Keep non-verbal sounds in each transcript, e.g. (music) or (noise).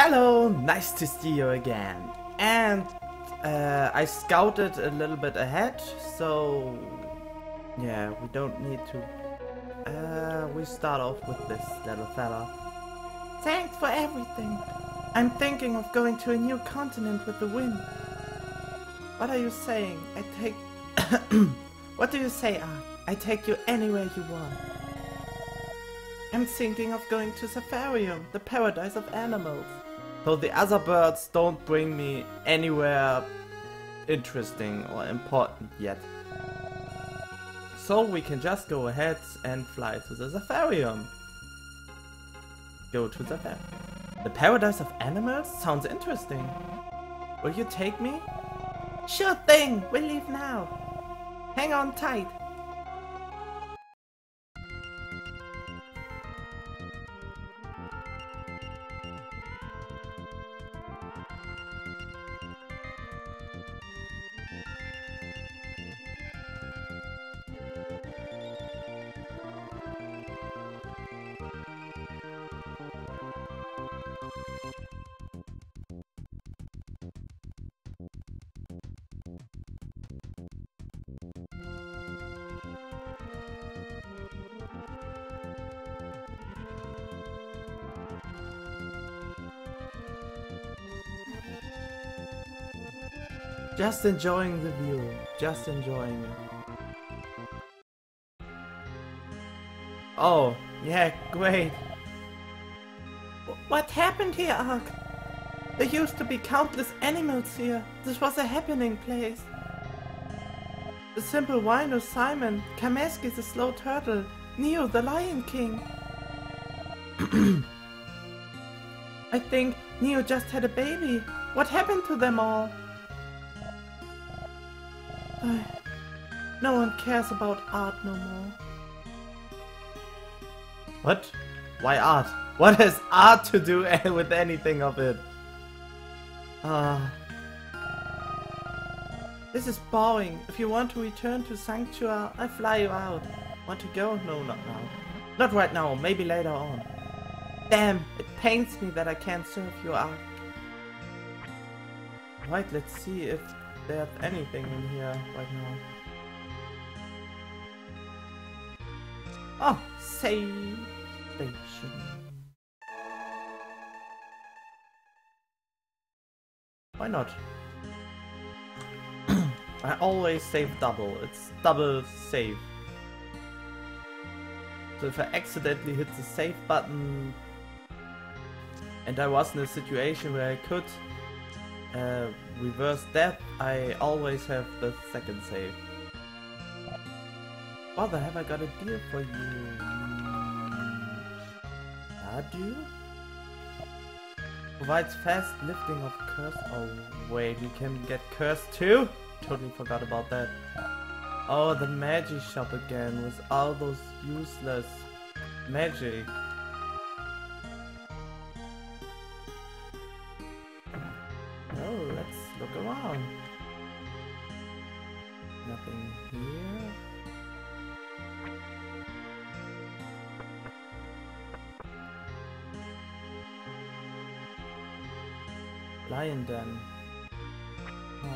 Hello, nice to see you again. And uh, I scouted a little bit ahead, so yeah, we don't need to. Uh, we start off with this little fella. Thanks for everything. I'm thinking of going to a new continent with the wind. What are you saying? I take. (coughs) what do you say, Ark? I take you anywhere you want. I'm thinking of going to Safarium, the paradise of animals. So the other birds don't bring me anywhere interesting or important yet. So we can just go ahead and fly to the Safarium. Go to the The paradise of animals sounds interesting. Will you take me? Sure thing, we'll leave now. Hang on tight. Just enjoying the view. Just enjoying it. Oh, yeah, great. What happened here, Ark? There used to be countless animals here. This was a happening place. The simple rhino Simon, Kameski the slow turtle, Neo the lion king. (clears throat) I think Neo just had a baby. What happened to them all? (sighs) No one cares about art no more. What? Why art? What has art to do (laughs) with anything of it? Ah. Uh, this is boring. If you want to return to Sanctuary, I fly you out. Want to go? No, not now. Not right now, maybe later on. Damn, it pains me that I can't serve you art. Right, let's see if there's anything in here right now. Oh, save station. Why not? (clears throat) I always save double. It's double save. So if I accidentally hit the save button and I was in a situation where I could uh, reverse that, I always have the second save. Father, have I got a deal for you? I do? Provides fast lifting of curse. Oh, wait, we can get cursed too? Totally forgot about that. Oh, the magic shop again with all those useless magic. Den. Oh.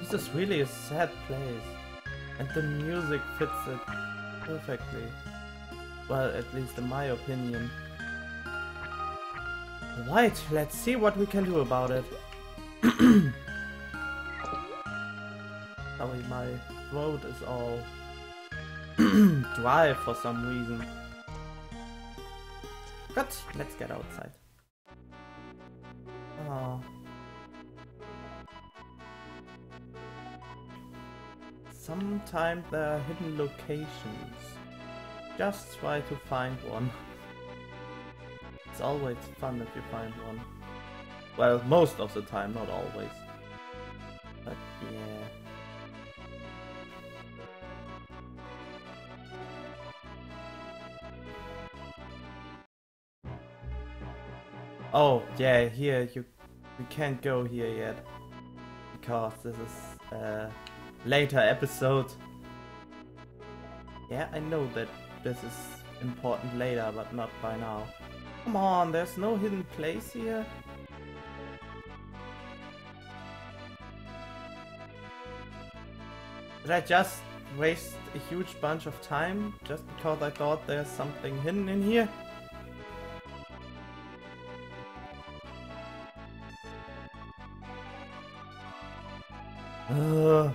This is really a sad place. And the music fits it perfectly. Well, at least in my opinion. Right, let's see what we can do about it. Sorry, (coughs) oh, my throat is all (coughs) dry for some reason. But let's get outside. Sometimes there are hidden locations. Just try to find one. It's always fun if you find one. Well, most of the time, not always. But yeah. Oh, yeah, here you we can't go here yet. Because this is a later episode. Yeah, I know that this is important later, but not by now. Come on, there's no hidden place here. Did I just waste a huge bunch of time just because I thought there's something hidden in here? Uh.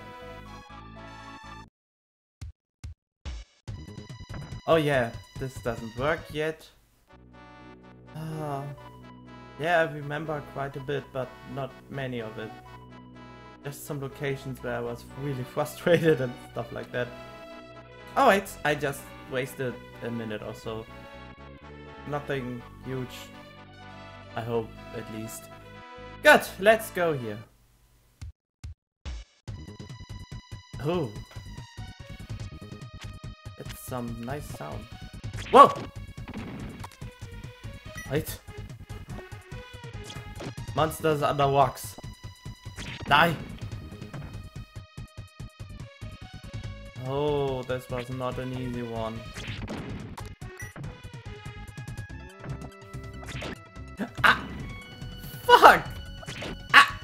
Oh yeah, this doesn't work yet. Uh, yeah, I remember quite a bit, but not many of it. Just some locations where I was really (laughs) frustrated and stuff like that. Oh wait, I just wasted a minute or so. Nothing huge. I hope, at least. Good, let's go here. Oh. Some nice sound. Whoa! Wait. Monsters under rocks. Die! Oh, this was not an easy one. ah! Fuck! Ah!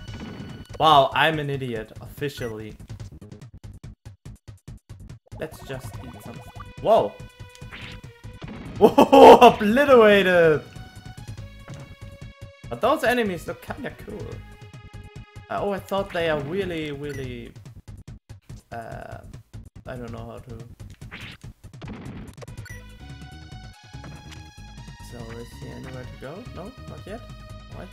Wow, I'm an idiot, officially. Let's just eat some. Whoa! Whoa! (laughs) Obliterated! But those enemies look kinda cool. I thought they are really, really... Uh, I don't know how to... So, is he anywhere to go? No, not yet. What?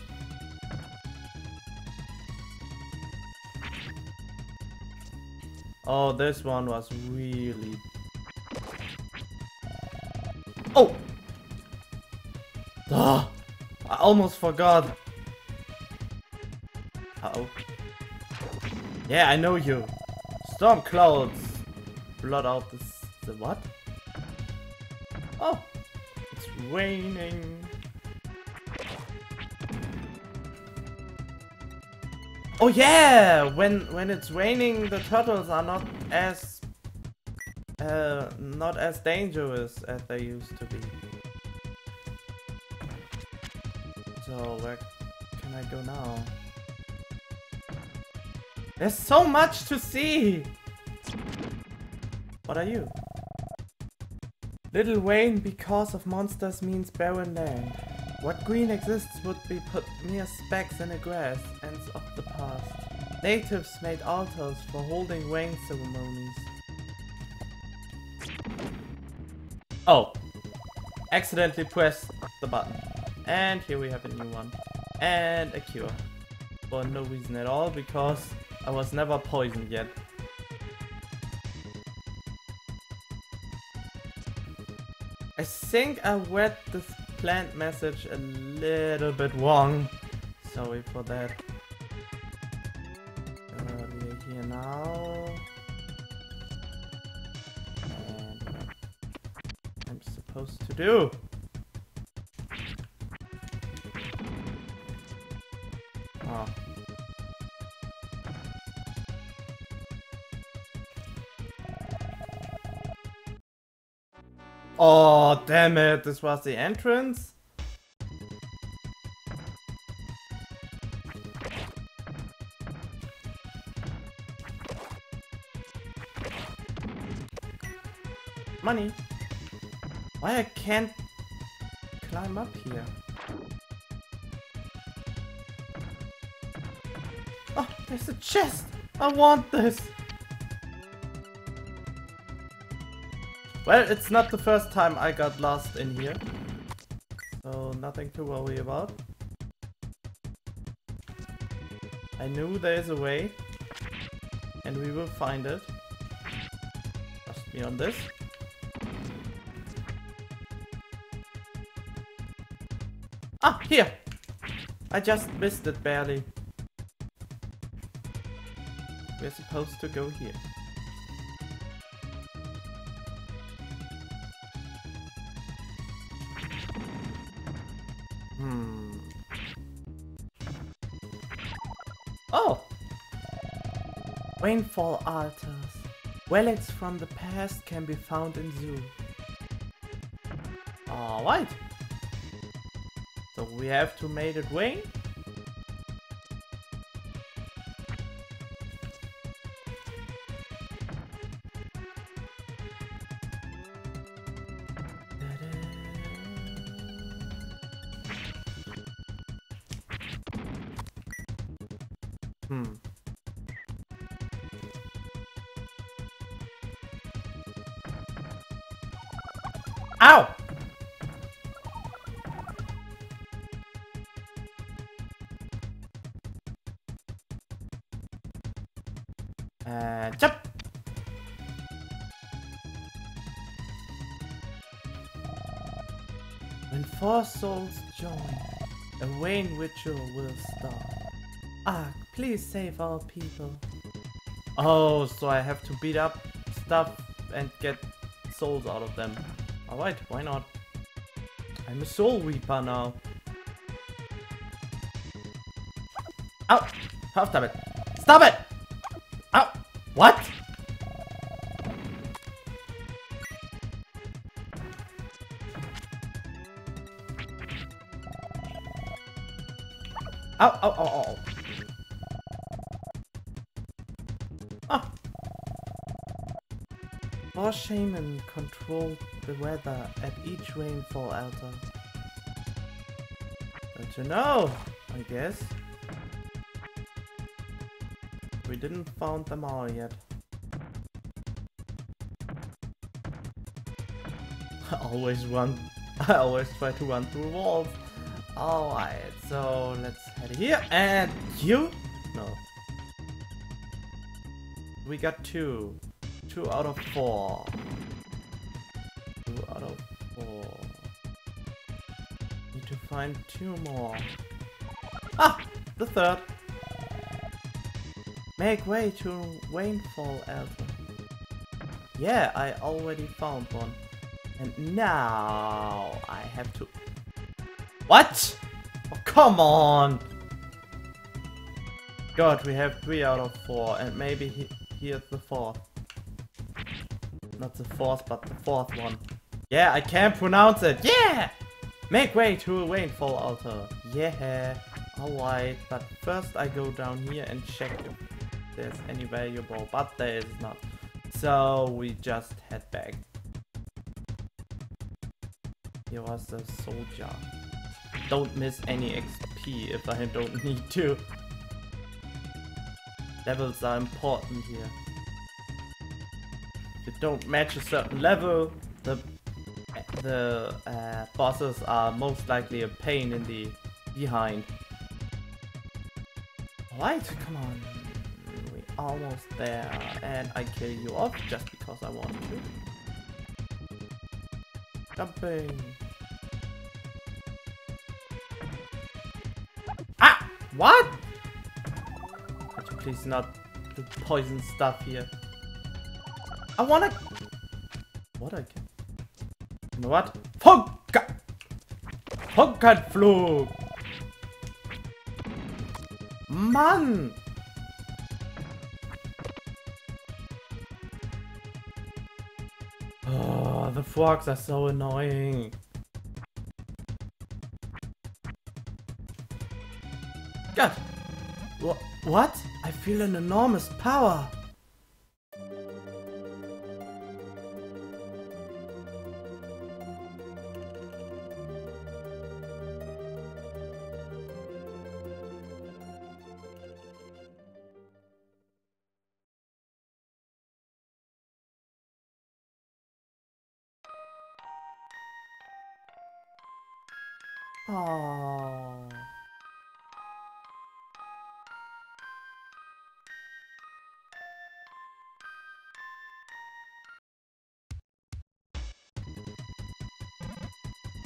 Oh, this one was really... Oh! Ah! I almost forgot. Uh oh. Yeah, I know you. Storm clouds. Blot out this. The what? Oh! It's raining. Oh yeah! When when it's raining, the turtles are not as uh, not as dangerous as they used to be. So where can I go now? There's so much to see! What are you? Little Wayne, because of monsters means barren land. What green exists would be put mere specks in the grass, ends of the past. Natives made altars for holding rain ceremonies. Oh. Accidentally pressed the button. And here we have a new one. And a cure. For no reason at all, because I was never poisoned yet. I think I read this plant message a little bit wrong. Sorry for that. Do. Oh. Oh, damn it. This was the entrance? Money. Why I can't climb up here? Oh, there's a chest! I want this! Well, it's not the first time I got lost in here. So, nothing to worry about. I knew there's a way. And we will find it. Trust me on this. Ah, here! I just missed it barely. We're supposed to go here. Hmm. Oh! Rainfall altars. Relics from the past can be found in Zue. Alright. So we have to make it rain. Four souls join, a rain ritual will start. Ah, please save our people. Oh, so I have to beat up stuff and get souls out of them. Alright, why not? I'm a soul reaper now. Ow! Oh, stop it! Stop it! Ow! What? Ow, ow, ow, ow. Ah! Four shaman control the weather at each rainfall altar. Good to know, I guess. We didn't found them all yet. I (laughs) always run. (laughs) I always try to run through walls. Alright, so let's head here. And you? No. We got two. Two out of four. Two out of four. Need to find two more. Ah! The third. Make way to Rainfall Altar. Yeah, I already found one. And now I have to... What? Oh, come on! God, we have three out of four, and maybe he here's the fourth. Not the fourth, but the fourth one. Yeah, I can't pronounce it. Yeah! Make way to a rainfall altar. Yeah. Alright, but first I go down here and check if there's any valuable, but there is not. So we just head back. Here was the soldier. Don't miss any XP if I don't (laughs) need to. Levels are important here. If you don't match a certain level, the the uh, bosses are most likely a pain in the behind. Alright, come on. We're almost there, and I kill you off just because I want to. Jumping. Ah! What? Please not do poison stuff here? I wanna... What I can... You know what? Funka! Funkenflug! Mann! Oh, the frogs are so annoying. God! Wha what? I feel an enormous power!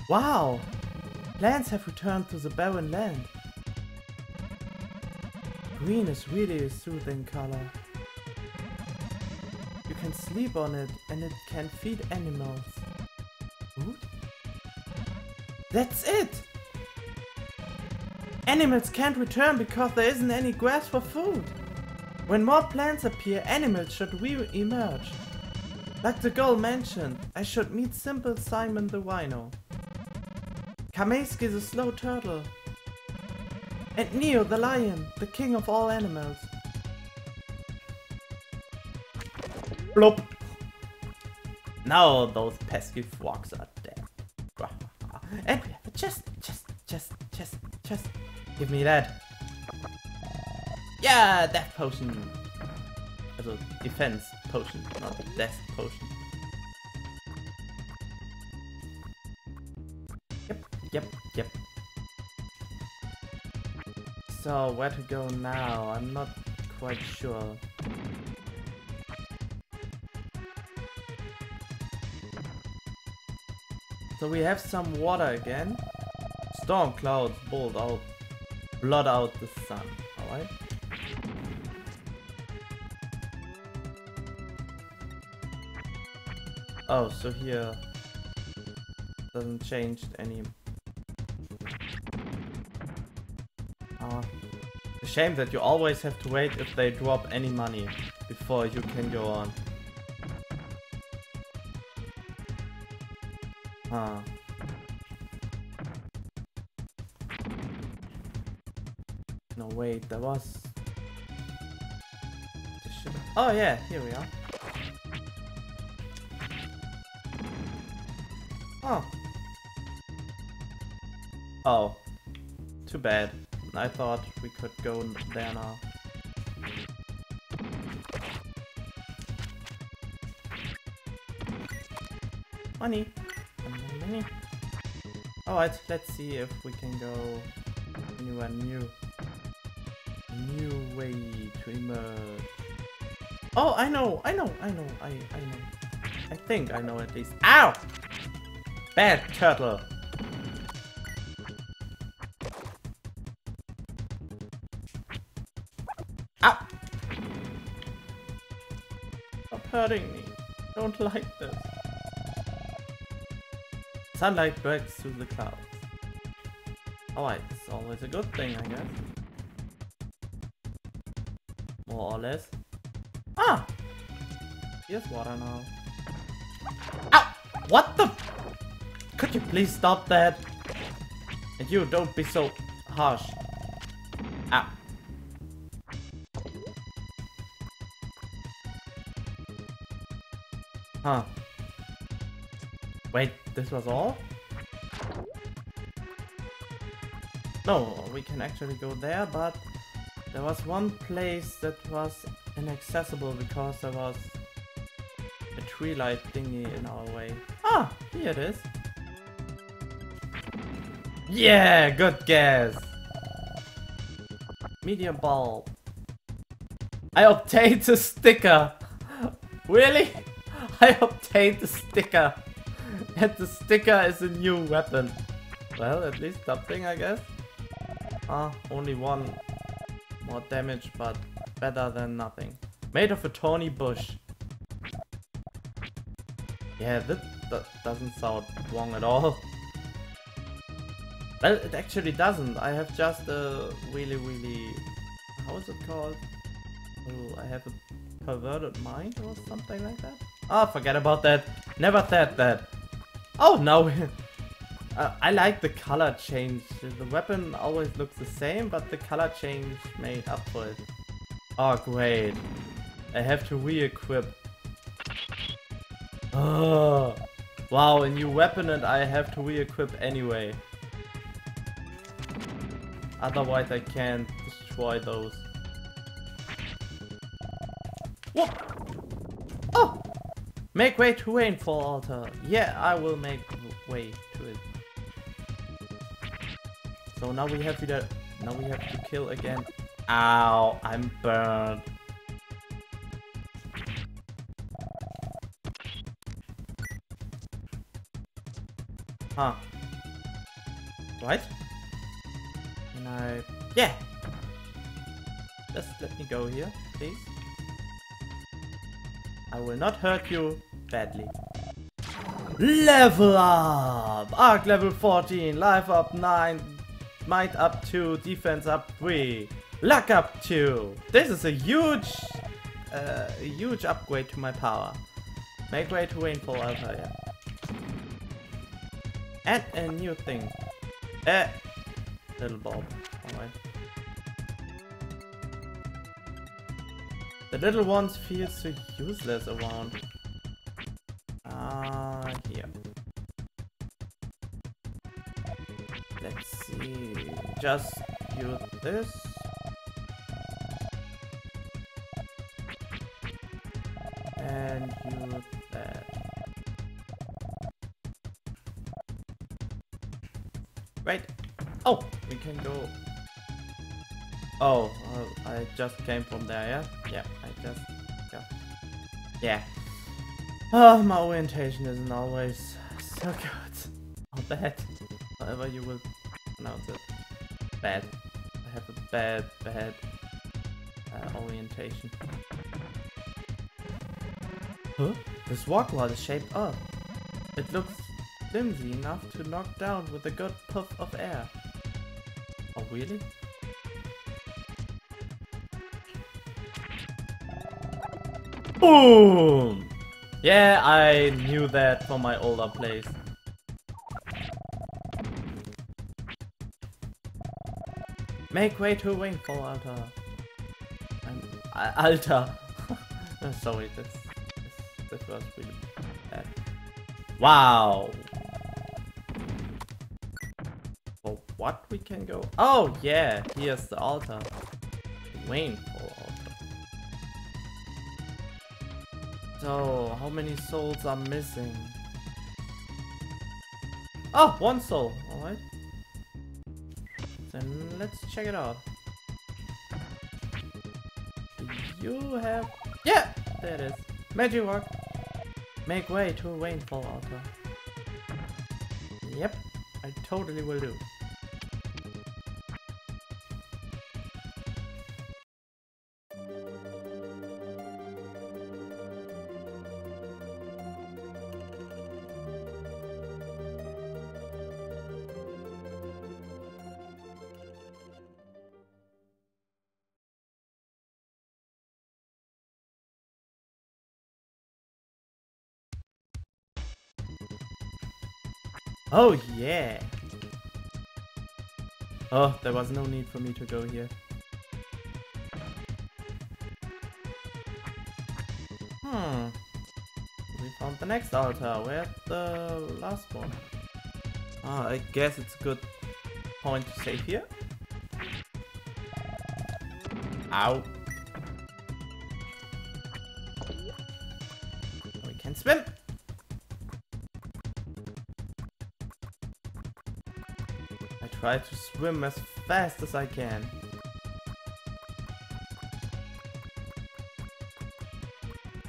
Wow! Plants have returned to the barren land. Green is really a soothing color. You can sleep on it and it can feed animals. Food? That's it! Animals can't return because there isn't any grass for food. When more plants appear, animals should re-emerge. Like the girl mentioned, I should meet Simple Simon the Rhino. Kameiski the slow turtle. And Neo the lion, the king of all animals. Blop. Now those pesky frogs are dead. (laughs) And we have a chest, chest, chest, chest, chest. Give me that. Yeah, death potion. Also defense potion, not death potion. Yep, yep. So, where to go now? I'm not quite sure. So we have some water again. Storm clouds bolt out, blot out the sun. Alright. Oh, so here doesn't change any. Shame that you always have to wait if they drop any money before you can go on. Huh. No, wait, there was... Oh yeah, here we are. Oh. Oh. Too bad. I thought we could go there now. Money. Money. Alright, let's see if we can go anywhere new. New way to emerge. Oh, I know, I know, I know, I, I know. I think I know at least. Ow! Bad turtle. Hurting me. Don't like this. Sunlight breaks through the clouds. Alright, it's always a good thing, I guess. More or less. Ah! Here's water now. Ow! What the? Could you please stop that? And you, don't be so harsh. Huh. Wait, this was all? No, we can actually go there, but there was one place that was inaccessible because there was a tree light thingy in our way. Ah, here it is. Yeah, good guess. Medium bulb. I obtained a sticker. (laughs) Really? (laughs) I obtained the sticker. And the sticker is a new weapon. Well, at least something, I guess. Ah, only one more damage, but better than nothing. Made of a thorny bush. Yeah, that, that doesn't sound wrong at all. Well, it actually doesn't. I have just a really, really... How is it called? Oh, I have a perverted mind or something like that? Oh, forget about that. Never said that. Oh, no. (laughs) uh, I like the color change. The weapon always looks the same, but the color change made up for it. Oh, great. I have to re-equip. Oh. Wow, a new weapon and I have to re-equip anyway. Otherwise I can't destroy those. What? Oh! Make way to Rainfall Altar. Yeah, I will make way to it. So now we have to now we have to kill again. Ow, I'm burned. Huh. Right? And I... Yeah! Just let me go here, please. I will not hurt you badly. Level up! Ark level 14, life up 9, might up 2, defense up 3, luck up 2. This is a huge, uh, a huge upgrade to my power. Make way to Rainfall Altar, yeah. And a new thing. Eh! Little Bob. The little ones feel so useless around. Ah, uh, here. Let's see. Just use this. And use that. Right. Oh, we can go. Oh, uh, I just came from there, yeah? Yeah, Yeah. Yeah. Oh, my orientation isn't always so good. Or bad. However you will pronounce it. Bad. I have a bad, bad uh, orientation. Huh? This rock wall is shaped up. It looks flimsy enough to knock down with a good puff of air. Oh, really? Boom! Yeah, I knew that from my older place. Make way to Wingfall, Alter. uh, Alter. (laughs) Sorry, this, this, this was really bad. Wow! For what we can go? Oh, yeah, here's the altar. Waynefall altar. So, how many souls are missing? Oh, one soul, alright. Then let's check it out. Do you have... Yeah! There it is. Magic work! Make way to a Rainfall altar. Yep, I totally will do. Oh, yeah. Oh, there was no need for me to go here. Hmm. We found the next altar. Where's the last one? Ah, I guess it's a good point to save here. Ow. We can swim. Try to swim as fast as I can.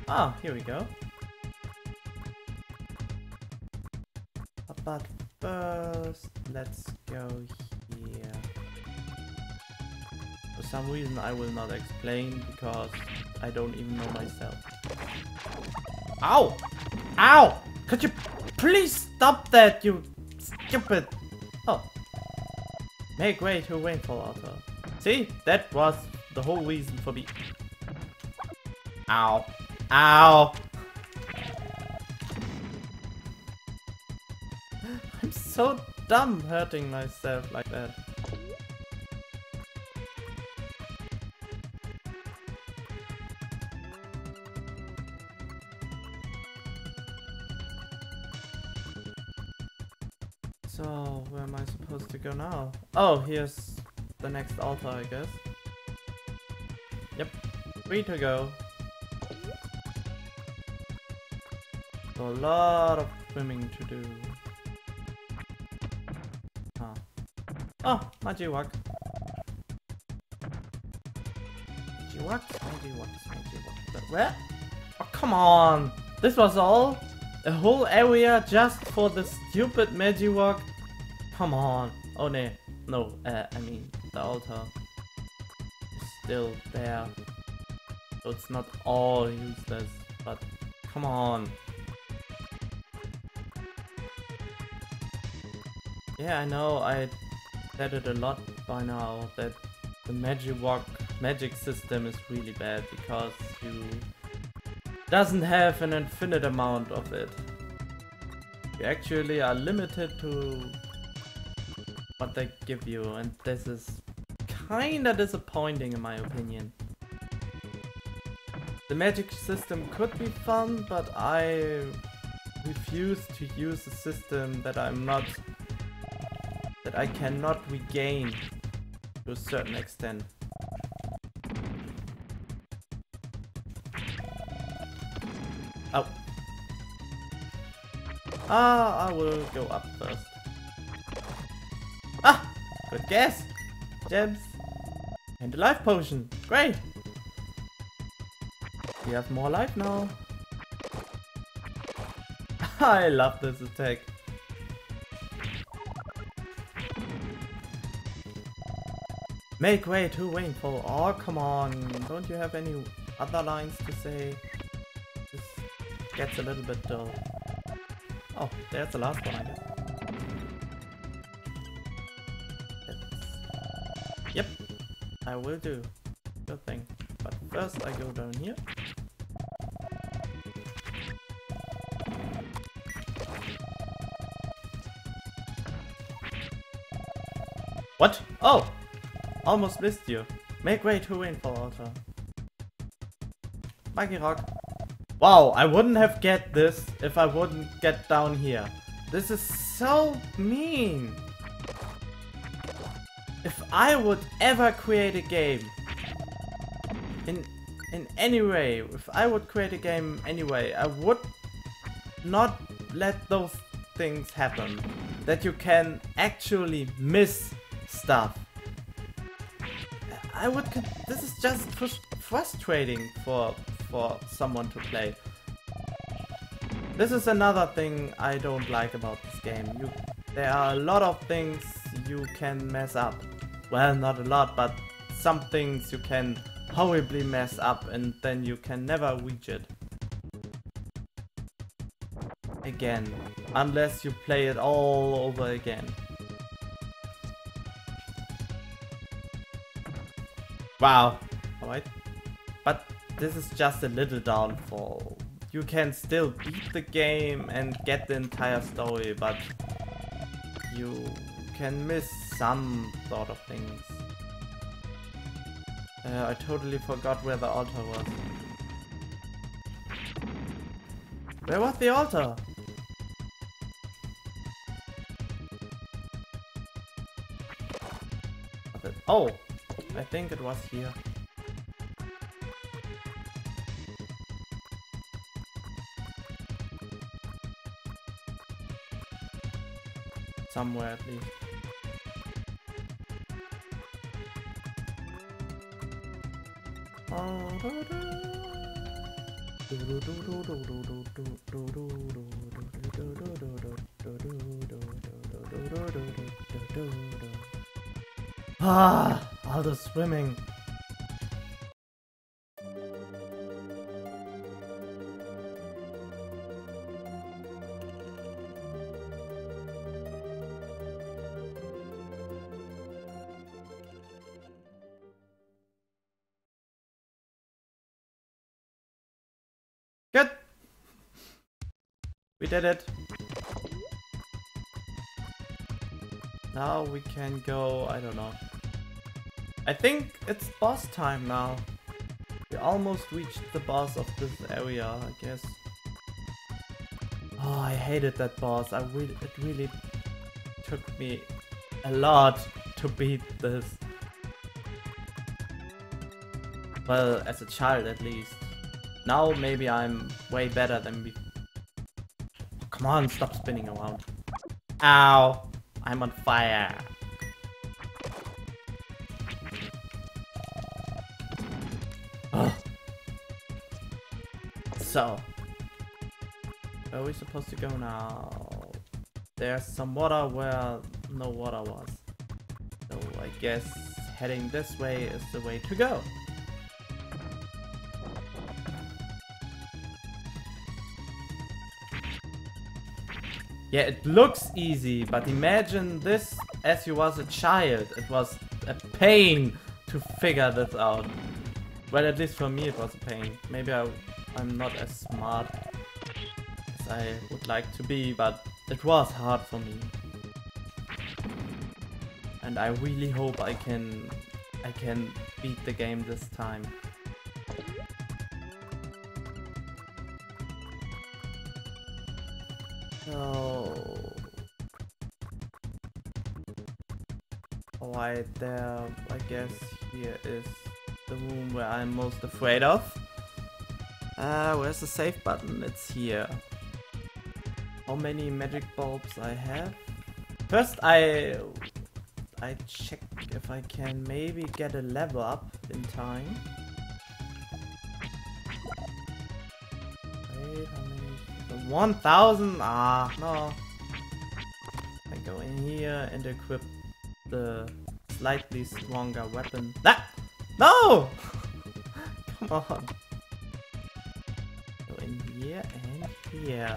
Ah, here we go. But first, let's go here. For some reason I will not explain because I don't even know myself. Ow! Ow! Could you please stop that, you stupid... Oh, Make way to Rainfall Altar. See? That was the whole reason for me. Ow. Ow! (gasps) I'm so dumb hurting myself like that. Oh, here's the next altar, I guess. Yep, three to go. So a lot of swimming to do. Huh. Oh. Magiwak, Magiwak, Magiwak. Where? Oh, come on! This was all? A whole area just for the stupid Magiwak? Come on. Oh no. No, uh, I mean the altar is still there. So it's not all useless, but come on. Yeah, I know I said it a lot by now that the magic walk magic system is really bad because you doesn't have an infinite amount of it. You actually are limited to what they give you, and this is kinda disappointing in my opinion. The magic system could be fun, but I refuse to use a system that I'm not... that I cannot regain to a certain extent. Oh. Ah, I will go up first. Good guess! Gems! And a life potion! Great! We have more life now. (laughs) I love this attack. Make way to Rainfall. Oh, come on. Don't you have any other lines to say? This gets a little bit dull. Oh, there's the last one, I will do. Good thing. But first I go down here. What? Oh! Almost missed you. Make way to Rainfall Altar. Magirock. Wow, I wouldn't have get this if I wouldn't get down here. This is so mean. If I would ever create a game in in any way, if I would create a game anyway, I would not let those things happen. That you can actually miss stuff. I would. This is just frustrating for for someone to play. This is another thing I don't like about this game. You, there are a lot of things you can mess up. Well, not a lot, but some things you can horribly mess up and then you can never reach it. Again. Unless you play it all over again. Wow. Alright. But this is just a little downfall. You can still beat the game and get the entire story, but you can miss some sort of things. Uh, I totally forgot where the altar was. Where was the altar? Oh, I think it was here. Somewhere at least. Ah, all the swimming. Good. We did it. Now we can go, I don't know. I think it's boss time now. We almost reached the boss of this area, I guess. Oh, I hated that boss. I really, it really took me a lot to beat this. Well, as a child at least. Now maybe I'm way better than before. Come on, stop spinning around. Ow! I'm on fire. (gasps) So, where are we supposed to go now? There's some water where no water was. So I guess heading this way is the way to go. Yeah, it looks easy, but imagine this as you was a child. It was a pain to figure this out. Well, at least for me it was a pain. Maybe I, I'm not as smart as I would like to be, but it was hard for me. and I really hope I can I can beat the game this time. So right there, I guess here is the room where I'm most afraid of. Uh, where's the save button? It's here. How many magic bulbs I have? First I I check if I can maybe get a level up in time. 1000? Ah, no. I go in here and equip the slightly stronger weapon. That! No! (laughs) Come on. Go in here and here.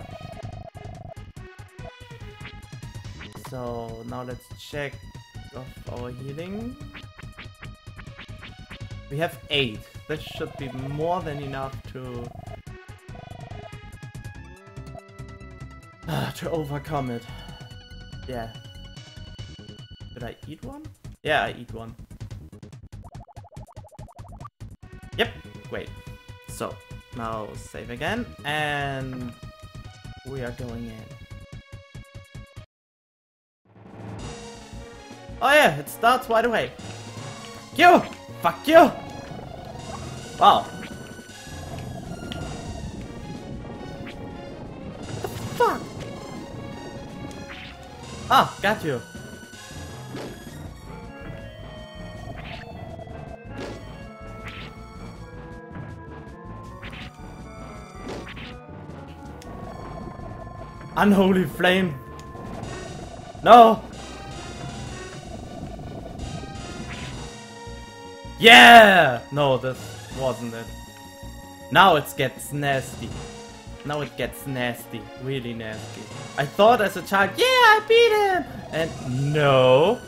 So now let's check of our healing. We have 8. This should be more than enough to... Ah, to overcome it. Yeah. Did I eat one? Yeah, I eat one. Yep, great. So, now save again, and we are going in. Oh yeah, it starts right away. You! Fuck you! Wow. Ah, got you. Unholy flame. No! Yeah! No, this wasn't it. Now it gets nasty. Now it gets nasty. Really nasty. I thought as a child, yeah, I beat him! And no.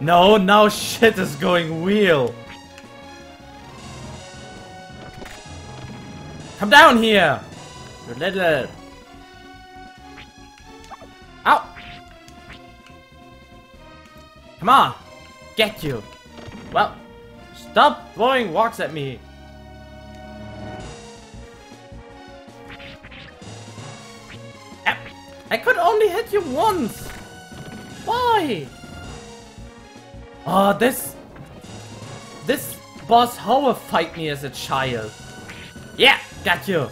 No, now shit is going real. Come down here! You little... Ow! Come on! get you. Well, stop throwing rocks at me. I could only hit you once. Why? Oh, this... This boss fight me as a child. Yeah, got you.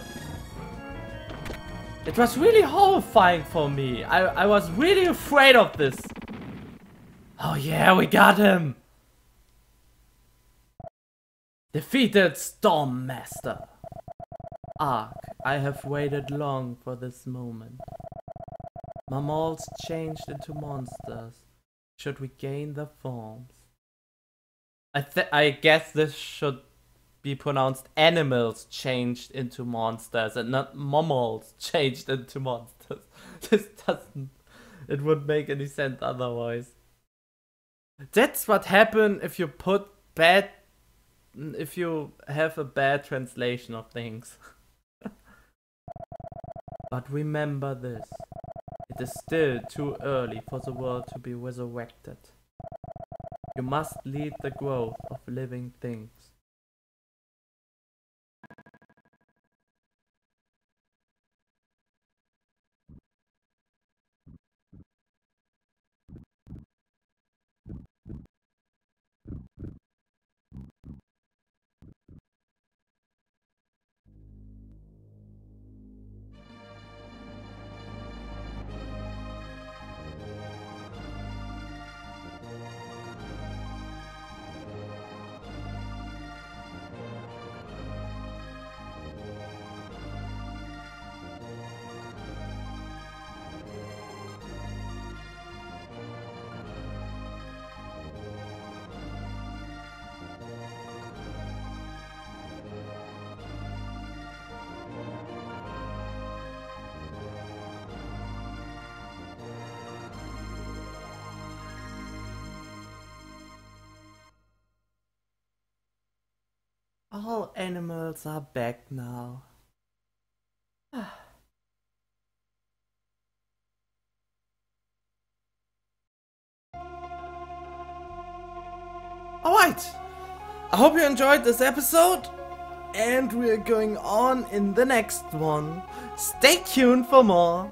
It was really horrifying for me. I, I was really afraid of this. Oh yeah, we got him! Defeated Storm Master. Ark, I have waited long for this moment. Mammals changed into monsters. Should we gain their forms? I th I guess this should be pronounced animals changed into monsters and not mammals (laughs) changed into monsters. (laughs) this doesn't it wouldn't make any sense otherwise. That's what happen if you put bad if you have a bad translation of things. (laughs) but remember this. It is still too early for the world to be resurrected. You must lead the growth of living things. All animals are back now. (sighs) Alright! I hope you enjoyed this episode and we're going on in the next one. Stay tuned for more!